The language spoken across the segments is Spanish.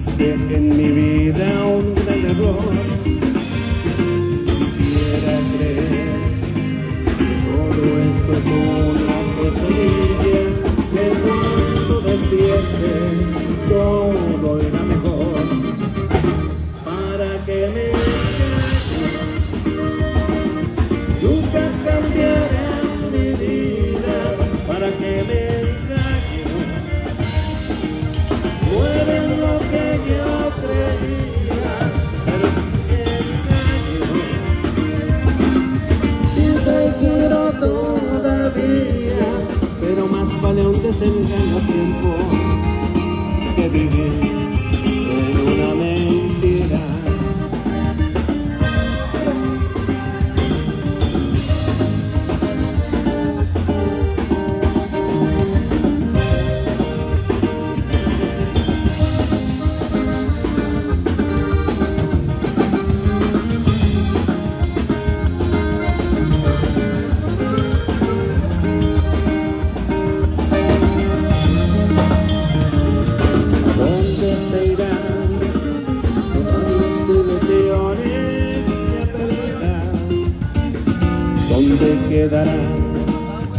fuiste en mi vida un gran error. Que ¿Dónde quedarán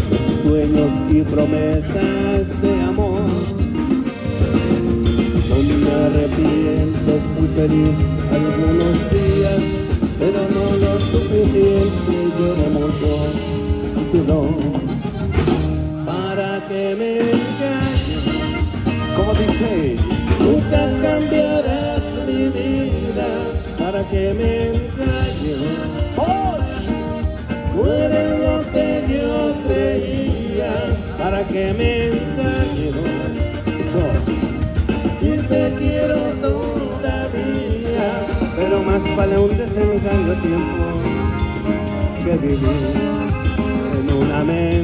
los sueños y promesas de amor? No me arrepiento, fui feliz algunos días, pero no lo suficiente, lloré mucho y tú no. Para que me engañes ¿Cómo dice? Nunca cambiarás mi vida para que me engañe. Que me. Si te quiero todavía, pero más vale un desengaño tiempo que vivir en una mentira.